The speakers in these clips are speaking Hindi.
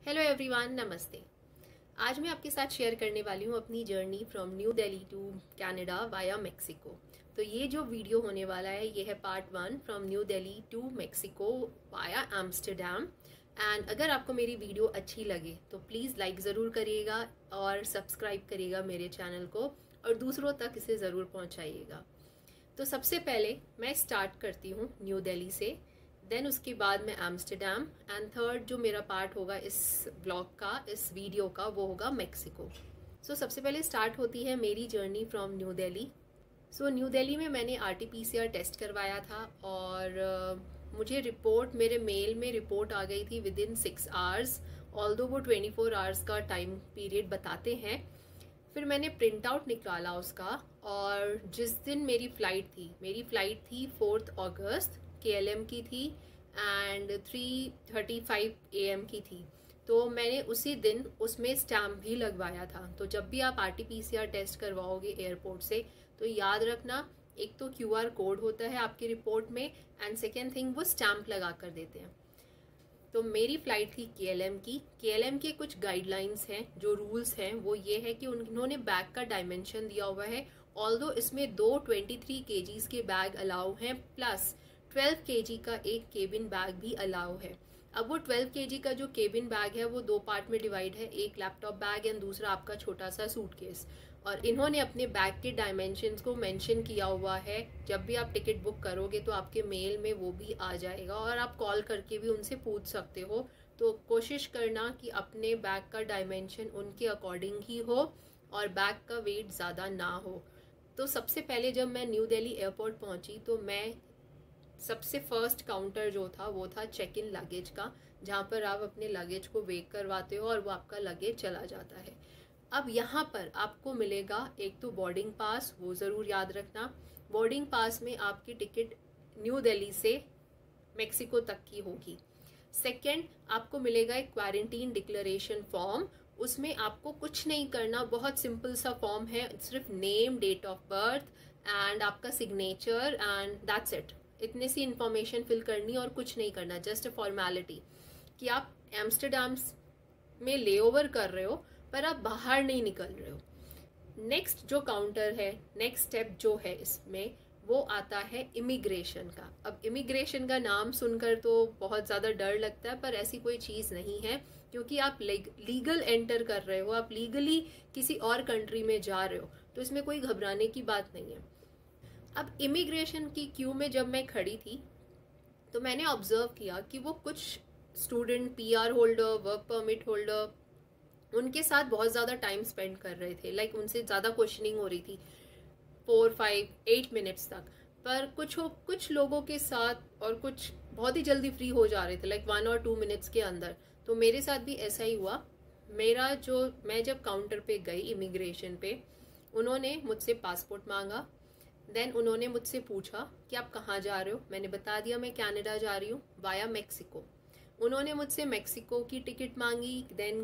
हेलो एवरीवन नमस्ते। आज मैं आपके साथ शेयर करने वाली हूँ अपनी journey from new Delhi to Canada via Mexico तो ये जो वीडियो होने वाला है, ये है part one from new Delhi to Mexico via Amsterdam and अगर आपको मेरी वीडियो अच्छी लगे तो प्लीज़ लाइक ज़रूर करिएगा और सब्सक्राइब करिएगा मेरे चैनल को और दूसरों तक इसे ज़रूर पहुँचाइएगा। तो सबसे पहले मैं स्टार्ट करती हूँ न्यू दिल्ली से। देन उसके बाद में एम्स्टरडेम एंड थर्ड जो मेरा पार्ट होगा इस ब्लॉग का इस वीडियो का वो होगा मेक्सिको सो so, सबसे पहले स्टार्ट होती है मेरी journey from new Delhi so new Delhi में मैंने आर टेस्ट करवाया था और uh, मुझे रिपोर्ट मेरे मेल में रिपोर्ट आ गई थी within six hours all वो ट्वेंटी फोर आवर्स का टाइम पीरियड बताते हैं. फिर मैंने प्रिंट आउट निकाला उसका और जिस दिन मेरी फ़्लाइट थी मेरी फ़्लाइट थी फोर्थ अगस्त के की थी and three thirty five A की थी। तो मैंने उसी दिन उसमें स्टैम्प भी लगवाया था। तो जब भी आप आर टी टेस्ट करवाओगे एयरपोर्ट से तो याद रखना, एक तो क्यू आर कोड होता है आपकी रिपोर्ट में एंड सेकेंड थिंग वो स्टैम्प लगा कर देते हैं। तो मेरी फ़्लाइट थी के। की के के कुछ गाइडलाइंस हैं, जो रूल्स हैं, वो ये है कि उन्होंने बैग का डायमेंशन दिया हुआ है। ऑल इसमें दो ट्वेंटी थ्री के के बैग अलाउ हैं प्लस ट्वेल्व के का एक केबिन बैग भी अलाउ है। अब वो ट्वेल्व के का जो केबिन बैग है, वो दो पार्ट में डिवाइड है, एक लैपटॉप बैग एंड दूसरा आपका छोटा सा सूटकेस। और इन्होंने अपने बैग के डायमेंशन को मेंशन किया हुआ है। जब भी आप टिकट बुक करोगे तो आपके मेल में वो भी आ जाएगा और आप कॉल करके भी उनसे पूछ सकते हो। तो कोशिश करना कि अपने बैग का डायमेंशन उनके अकॉर्डिंग ही हो और बैग का वेट ज़्यादा ना हो। तो सबसे पहले जब मैं न्यू दिल्ली एयरपोर्ट पहुँची तो मैं सबसे फ़र्स्ट काउंटर जो था, वो था चेक इन लगेज का, जहाँ पर आप अपने लगेज को वेक करवाते हो और वो आपका लगेज चला जाता है। अब यहाँ पर आपको मिलेगा एक तो बोर्डिंग पास वो ज़रूर याद रखना। बोर्डिंग पास में आपकी टिकट न्यू दिल्ली से मेक्सिको तक की होगी। सेकेंड आपको मिलेगा एक क्वारंटीन डिक्लेरेशन फॉर्म उसमें आपको कुछ नहीं करना, बहुत सिंपल सा फॉर्म है, सिर्फ़ name date of birth and आपका सिग्नेचर एंड दैट्स इट इतने सी इन्फॉर्मेशन फिल करनी और कुछ नहीं करना जस्ट अ फॉर्मेलिटी कि आप एम्स्टरडेम में ले ओवर कर रहे हो, पर आप बाहर नहीं निकल रहे हो। नेक्स्ट जो काउंटर है नेक्स्ट स्टेप जो है इसमें, वो आता है इमिग्रेशन का। अब इमिग्रेशन का नाम सुनकर तो बहुत ज़्यादा डर लगता है, पर ऐसी कोई चीज़ नहीं है, क्योंकि आप लीगल एंटर कर रहे हो, आप लीगली किसी और कंट्री में जा रहे हो तो इसमें कोई घबराने की बात नहीं है। अब इमिग्रेशन की क्यू में जब मैं खड़ी थी तो मैंने ऑब्ज़र्व किया कि वो कुछ student PR holder work permit holder उनके साथ बहुत ज़्यादा टाइम स्पेंड कर रहे थे। लाइक उनसे ज़्यादा क्वेश्चनिंग हो रही थी फोर फाइव एट मिनट्स तक। पर कुछ हो, कुछ लोगों के साथ और कुछ बहुत ही जल्दी फ्री हो जा रहे थे लाइक वन और टू मिनट्स के अंदर। तो मेरे साथ भी ऐसा ही हुआ। मेरा जो, मैं जब काउंटर पे गई इमिग्रेशन पे, उन्होंने मुझसे पासपोर्ट मांगा। देन उन्होंने मुझसे पूछा कि आप कहाँ जा रहे हो? मैंने बता दिया मैं कनाडा जा रही हूँ वाया मेक्सिको उन्होंने मुझसे मेक्सिको की टिकट मांगी देन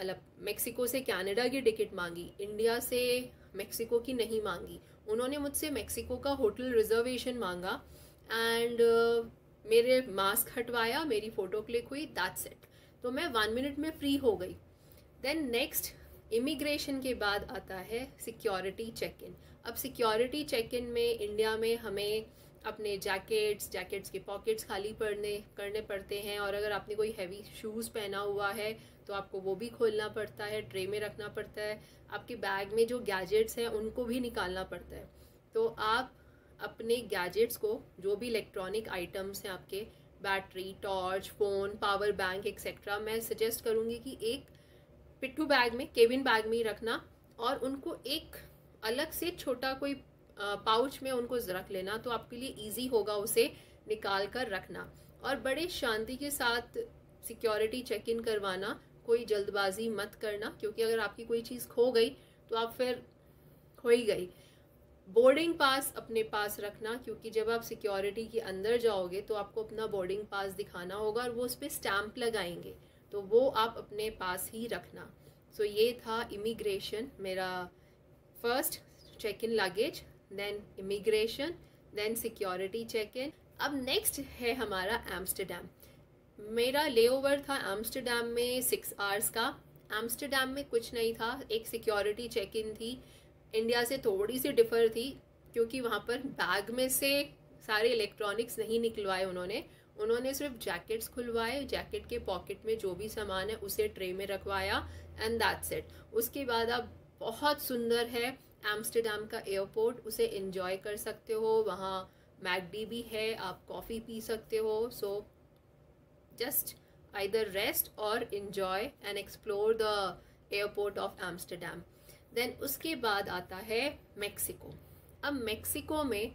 मतलब मेक्सिको से कनाडा की टिकट मांगी इंडिया से मेक्सिको की नहीं मांगी। उन्होंने मुझसे मेक्सिको का होटल रिजर्वेशन मांगा एंड uh, मेरे मास्क हटवाया मेरी फ़ोटो क्लिक हुई दैट्स इट तो मैं वन मिनट में फ्री हो गई। देन नेक्स्ट इमिग्रेशन के बाद आता है सिक्योरिटी चेक इन अब सिक्योरिटी चेक इन में इंडिया में हमें अपने जैकेट्स जैकेट्स के पॉकेट्स खाली पड़ने, करने पड़ते हैं और अगर आपने कोई हैवी शूज़ पहना हुआ है तो आपको वो भी खोलना पड़ता है ट्रे में रखना पड़ता है, आपके बैग में जो गैजेट्स हैं, उनको भी निकालना पड़ता है। तो आप अपने गैजेट्स को, जो भी इलेक्ट्रॉनिक आइटम्स हैं आपके battery torch phone power bank etcetera मैं सजेस्ट करूँगी कि एक पिट्ठू बैग में केबिन बैग में ही रखना और उनको एक अलग से छोटा कोई पाउच में उनको रख लेना तो आपके लिए इजी होगा उसे निकाल कर रखना। और बड़े शांति के साथ सिक्योरिटी चेक इन करवाना कोई जल्दबाजी मत करना क्योंकि अगर आपकी कोई चीज़ खो गई तो आप फिर खो ही गई। बोर्डिंग पास अपने पास रखना क्योंकि जब आप सिक्योरिटी के अंदर जाओगे तो आपको अपना बोर्डिंग पास दिखाना होगा और वो उस पर स्टैंप लगाएँगे तो वो आप अपने पास ही रखना। सो so, ये था इमिग्रेशन मेरा first check in luggage then immigration then security check in अब नेक्स्ट है हमारा एम्स्टरडेम मेरा लेओवर था एम्स्टरडेम में सिक्स आवर्स का. एम्स्टरडेम में कुछ नहीं था, एक सिक्योरिटी चेक इन थी. इंडिया से थोड़ी सी डिफर थी, क्योंकि वहाँ पर बैग में से सारे इलेक्ट्रॉनिक्स नहीं निकलवाए उन्होंने. उन्होंने सिर्फ़ जैकेट्स खुलवाए जैकेट के पॉकेट में जो भी सामान है उसे ट्रे में रखवाया एंड दैट्स इट उसके बाद अब बहुत सुंदर है। एम्स्टरडेम का एयरपोर्ट, उसे इंजॉय कर सकते हो। वहाँ मैकडी भी है, आप कॉफ़ी पी सकते हो। सो जस्ट आइदर रेस्ट और enjoy and explore the airport of Amsterdam then उसके बाद आता है मेक्सिको अब मेक्सिको में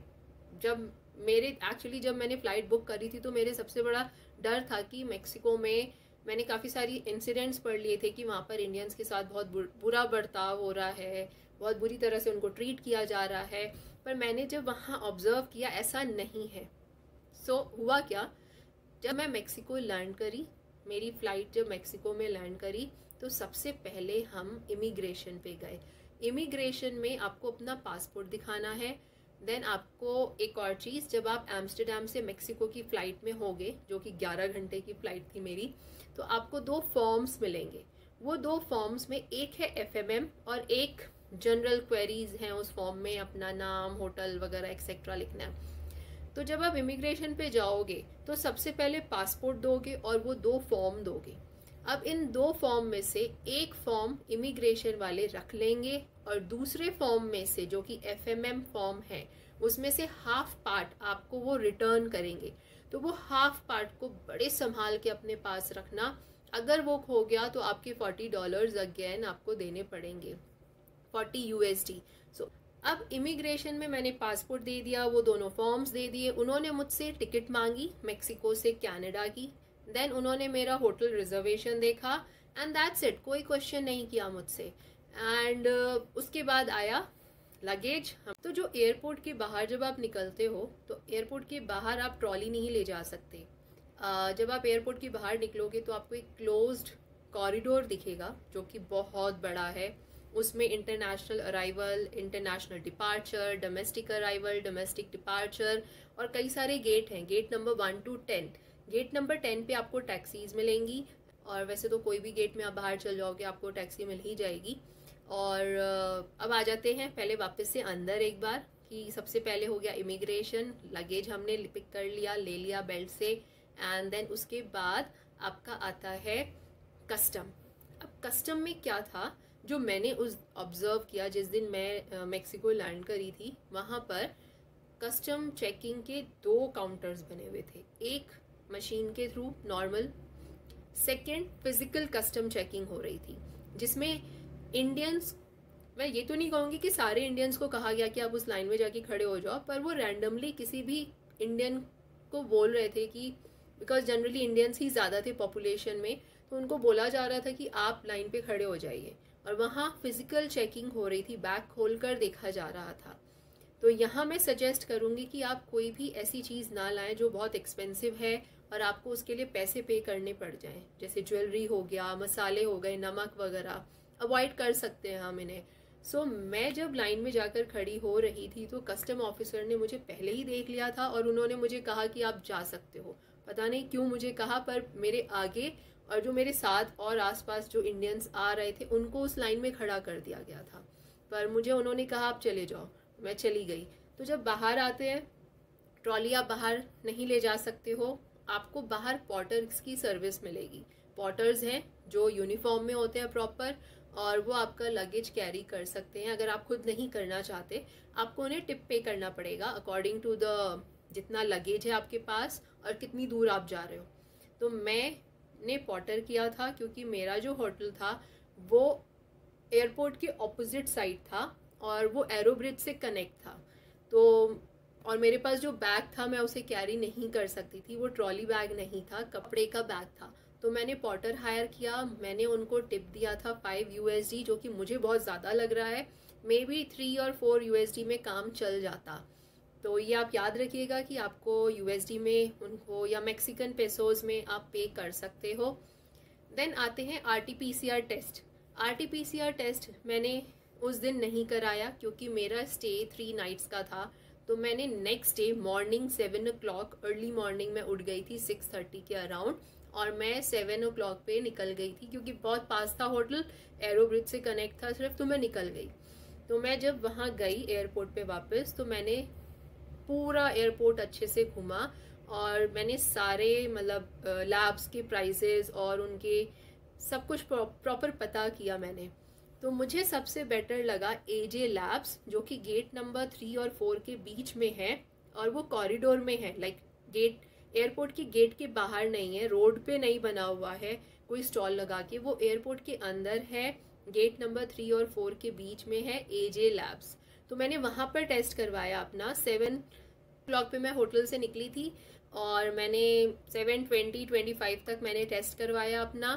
जब मेरे एक्चुअली जब मैंने फ़्लाइट बुक करी थी तो मेरे सबसे बड़ा डर था कि मेक्सिको में मैंने काफ़ी सारी इंसिडेंट्स पढ़ लिए थे कि वहाँ पर इंडियंस के साथ बहुत बुरा बर्ताव हो रहा है बहुत बुरी तरह से उनको ट्रीट किया जा रहा है पर मैंने जब वहाँ ऑब्ज़र्व किया ऐसा नहीं है। सो so, हुआ क्या? जब मैं मेक्सिको लैंड करी मेरी फ़्लाइट जब मेक्सिको में लैंड करी तो सबसे पहले हम इमिग्रेशन पे गए। इमिग्रेशन में आपको अपना पासपोर्ट दिखाना है देन आपको एक और चीज़, जब आप एम्स्टरडेम से मेक्सिको की फ़्लाइट में होगे, जो कि 11 घंटे की फ़्लाइट थी मेरी तो आपको दो फॉर्म्स मिलेंगे। वो दो फॉर्म्स में एक है एफएमएम और एक जनरल क्वेरीज हैं उस फॉर्म में, अपना नाम होटल वगैरह एक्सेट्रा लिखना है। तो जब आप इमिग्रेशन पे जाओगे तो सबसे पहले पासपोर्ट दोगे और वो दो फॉर्म दोगे। अब इन दो फॉर्म में से एक फॉर्म इमिग्रेशन वाले रख लेंगे और दूसरे फॉर्म में से जो कि एफएमएम फॉर्म है, उसमें से हाफ़ पार्ट आपको वो रिटर्न करेंगे। तो वो हाफ़ पार्ट को बड़े संभाल के अपने पास रखना। अगर वो खो गया तो आपके फोर्टी डॉलर्स अगेन आपको देने पड़ेंगे। फोर्टी यूएसडी सो अब इमिग्रेशन में मैंने पासपोर्ट दे दिया, वो दोनों फॉर्म्स दे दिए। उन्होंने मुझसे टिकट मांगी मेक्सिको से कनाडा की। देन उन्होंने मेरा होटल रिजर्वेशन देखा। एंड दैट्स इट कोई क्वेश्चन नहीं किया मुझसे। एंड uh, उसके बाद आया लगेज। तो जो एयरपोर्ट के बाहर जब आप निकलते हो तो एयरपोर्ट के बाहर आप ट्रॉली नहीं ले जा सकते। uh, जब आप एयरपोर्ट के बाहर निकलोगे तो आपको एक क्लोज्ड कॉरिडोर दिखेगा जो कि बहुत बड़ा है। उसमें international arrival international departure domestic arrival domestic departure और कई सारे गेट हैं। Gate number one two ten gate number ten पे आपको टैक्सीज मिलेंगी और वैसे तो कोई भी गेट में आप बाहर चल जाओगे आपको टैक्सी मिल ही जाएगी। और अब आ जाते हैं पहले वापस से अंदर एक बार कि सबसे पहले हो गया इमिग्रेशन लगेज हमने पिक कर लिया, ले लिया बेल्ट से एंड देन उसके बाद आपका आता है कस्टम अब कस्टम में क्या था? जो मैंने उस ऑब्ज़र्व किया जिस दिन मैं मेक्सिको लैंड करी थी, वहाँ पर कस्टम चेकिंग के दो काउंटर्स बने हुए थे। एक मशीन के through normal second physical custom checking हो रही थी, जिसमें इंडियंस मैं ये तो नहीं कहूँगी कि सारे इंडियंस को कहा गया कि आप उस लाइन में जाके खड़े हो जाओ, पर वो रैंडमली किसी भी इंडियन को बोल रहे थे कि बिकॉज़ जनरली इंडियंस ही ज़्यादा थे पॉपुलेशन में तो उनको बोला जा रहा था कि आप लाइन पे खड़े हो जाइए। और वहाँ फ़िज़िकल चेकिंग हो रही थी बैग खोल कर देखा जा रहा था। तो यहाँ मैं सजेस्ट करूँगी कि आप कोई भी ऐसी चीज़ ना लाएँ जो बहुत एक्सपेंसिव है और आपको उसके लिए पैसे पे करने पड़ जाएँ। जैसे ज्वेलरी हो गया, मसाले हो गए, नमक वगैरह। अवॉइड कर सकते हैं हम इन्हें। सो so, मैं जब लाइन में जाकर खड़ी हो रही थी तो कस्टम ऑफिसर ने मुझे पहले ही देख लिया था और उन्होंने मुझे कहा कि आप जा सकते हो। पता नहीं क्यों मुझे कहा पर मेरे आगे और जो मेरे साथ और आसपास जो इंडियंस आ रहे थे उनको उस लाइन में खड़ा कर दिया गया था। पर मुझे उन्होंने कहा आप चले जाओ मैं चली गई। तो जब बाहर आते हैं ट्रॉली आप बाहर नहीं ले जा सकते हो। आपको बाहर पॉटर्स की सर्विस मिलेगी। पॉटर्स हैं जो यूनिफॉर्म में होते हैं प्रॉपर और वो आपका लगेज कैरी कर सकते हैं। अगर आप खुद नहीं करना चाहते, आपको उन्हें टिप पे करना पड़ेगा अकॉर्डिंग टू द जितना लगेज है आपके पास और कितनी दूर आप जा रहे हो। तो मैं ने पॉटर किया था क्योंकि मेरा जो होटल था, वो एयरपोर्ट के ऑपोजिट साइड था और वो एरो ब्रिज से कनेक्ट था। तो और मेरे पास जो बैग था, मैं उसे कैरी नहीं कर सकती थी। वो ट्रॉली बैग नहीं था, कपड़े का बैग था। तो मैंने पॉटर हायर किया, मैंने उनको टिप दिया था फाइव यूएसडी जो कि मुझे बहुत ज़्यादा लग रहा है। मे बी थ्री और फोर यूएसडी में काम चल जाता। तो ये आप याद रखिएगा कि आपको यूएसडी में उनको या मैक्सिकन पेसोज में आप पे कर सकते हो। देन आते हैं R T RTPCR test R T RTPCR test मैंने उस दिन नहीं कराया, क्योंकि मेरा स्टे थ्री नाइट्स का था। तो मैंने next day morning seven o'clock early morning में उठ गई थी सिक्स थर्टी के अराउंड और मैं सेवन ओ क्लॉक पे निकल गई थी, क्योंकि बहुत पास था होटल एरो ब्रिज से कनेक्ट था सिर्फ़ तो मैं निकल गई। तो मैं जब वहाँ गई एयरपोर्ट पे वापस तो मैंने पूरा एयरपोर्ट अच्छे से घूमा और मैंने सारे मतलब लैब्स के प्राइजेस और उनके सब कुछ प्रॉपर पता किया मैंने। तो मुझे सबसे बेटर लगा एजे लैब्स जो कि गेट नंबर थ्री और फोर के बीच में है और वो कॉरिडोर में है लाइक गेट एयरपोर्ट के गेट के बाहर नहीं है, रोड पे नहीं बना हुआ है, कोई स्टॉल लगा के। वो एयरपोर्ट के अंदर है, गेट नंबर थ्री और फोर के बीच में है एजे लैब्स तो मैंने वहाँ पर टेस्ट करवाया अपना। सेवन क्लॉक पे मैं होटल से निकली थी और मैंने सेवन ट्वेंटी ट्वेंटी फाइव तक मैंने टेस्ट करवाया अपना।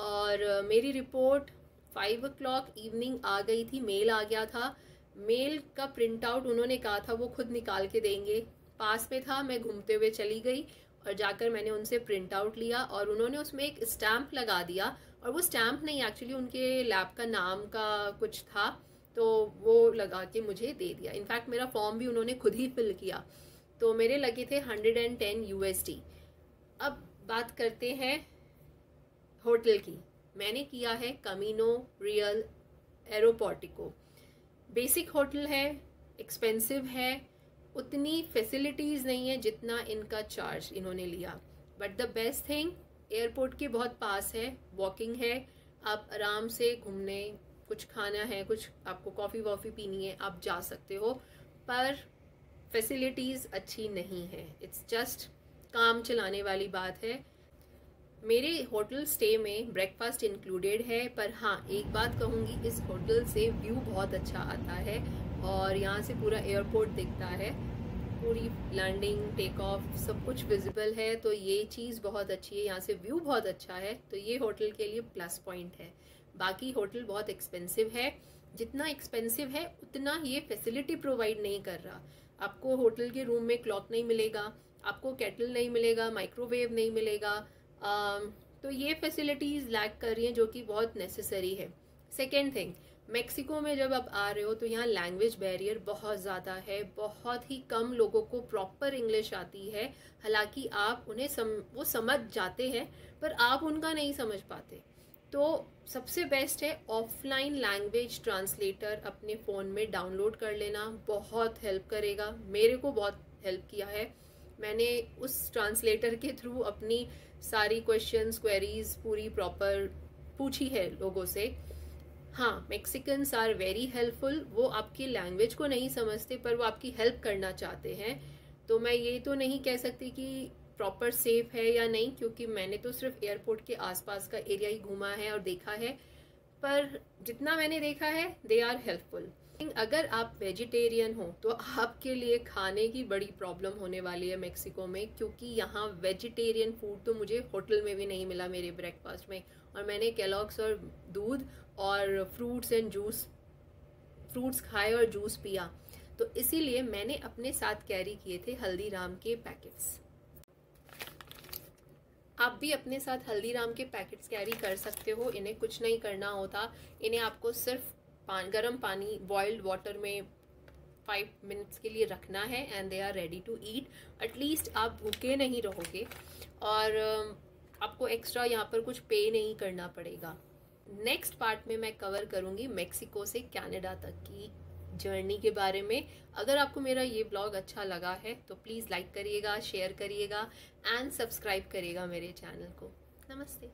और मेरी रिपोर्ट फाइव ओ इवनिंग आ गई थी, मेल आ गया था। मेल का प्रिंट आउट उन्होंने कहा था, वो खुद निकाल के देंगे। पास में था, मैं घूमते हुए चली गई और जाकर मैंने उनसे प्रिंट आउट लिया और उन्होंने उसमें एक स्टैम्प लगा दिया और वो स्टैम्प नहीं एक्चुअली उनके लैब का नाम का कुछ था तो वो लगा के मुझे दे दिया। इनफैक्ट मेरा फॉर्म भी उन्होंने खुद ही फिल किया। तो मेरे लगे थे हंड्रेड एंड टेन यू अब बात करते हैं होटल की। मैंने किया है Camino Real Aeroportico basic hotel है एक्सपेंसिव है उतनी फैसिलिटीज़ नहीं है जितना इनका चार्ज इन्होंने लिया। But the best thing airport के बहुत पास है वॉकिंग है। आप आराम से घूमने, कुछ खाना है, कुछ आपको कॉफ़ी वॉफ़ी पीनी है, आप जा सकते हो। पर फैसिलिटीज़ अच्छी नहीं है। इट्स जस्ट काम चलाने वाली बात है। मेरे होटल स्टे में ब्रेकफास्ट इंक्लूडेड है, पर हाँ एक बात कहूँगी, इस होटल से व्यू बहुत अच्छा आता है। और यहाँ से पूरा एयरपोर्ट दिखता है। पूरी लैंडिंग टेक ऑफ़ सब कुछ विजिबल है। तो ये चीज़ बहुत अच्छी है। यहाँ से व्यू बहुत अच्छा है। तो ये होटल के लिए प्लस पॉइंट है। बाकी होटल बहुत एक्सपेंसिव है। जितना एक्सपेंसिव है उतना ये फैसिलिटी प्रोवाइड नहीं कर रहा। आपको होटल के रूम में क्लॉक नहीं मिलेगा। आपको केटल नहीं मिलेगा माइक्रोवेव नहीं मिलेगा। आ, तो ये फैसिलिटीज़ लैक कर रही हैं जो कि बहुत नेसेसरी है। सेकेंड थिंग मेक्सिको में जब आप आ रहे हो तो यहाँ लैंग्वेज बैरियर बहुत ज़्यादा है, बहुत ही कम लोगों को प्रॉपर इंग्लिश आती है। हालाँकि आप उन्हें सम, वो समझ जाते हैं, पर आप उनका नहीं समझ पाते। तो सबसे बेस्ट है ऑफलाइन लैंग्वेज ट्रांसलेटर अपने फ़ोन में डाउनलोड कर लेना, बहुत हेल्प करेगा। मेरे को बहुत हेल्प किया है। मैंने उस ट्रांसलेटर के थ्रू अपनी सारी क्वेश्चंस क्वेरीज पूरी प्रॉपर पूछी है लोगों से। हाँ मेक्सिकन्स आर वेरी हेल्पफुल वो आपकी लैंग्वेज को नहीं समझते, पर वो आपकी हेल्प करना चाहते हैं। तो मैं ये तो नहीं कह सकती कि प्रॉपर सेफ़ है या नहीं, क्योंकि मैंने तो सिर्फ़ एयरपोर्ट के आसपास का एरिया ही घूमा है और देखा है। पर जितना मैंने देखा है दे आर हेल्पफुल अगर आप वेजिटेरियन हो तो आपके लिए खाने की बड़ी प्रॉब्लम होने वाली है मेक्सिको में, क्योंकि यहाँ वेजिटेरियन फ़ूड तो मुझे होटल में भी नहीं मिला मेरे ब्रेकफास्ट में। और मैंने कैलॉग्स और दूध और फ्रूट्स एंड जूस फ्रूट्स खाए और जूस पिया। तो इसीलिए मैंने अपने साथ कैरी किए थे हल्दीराम के पैकेट्स आप भी अपने साथ हल्दीराम के पैकेट्स कैरी कर सकते हो, इन्हें कुछ नहीं करना होता। इन्हें आपको सिर्फ़ पान, गर्म पानी बॉइल्ड वाटर में फाइव मिनट्स के लिए रखना है and they are ready to eat at least आप भूखे नहीं रहोगे और आपको एक्स्ट्रा यहाँ पर कुछ पे नहीं करना पड़ेगा। नेक्स्ट पार्ट में मैं कवर करूँगी मेक्सिको से कैनेडा तक की जर्नी के बारे में। अगर आपको मेरा ये ब्लॉग अच्छा लगा है तो प्लीज़ लाइक करिएगा शेयर करिएगा एंड सब्सक्राइब करिएगा मेरे चैनल को। नमस्ते।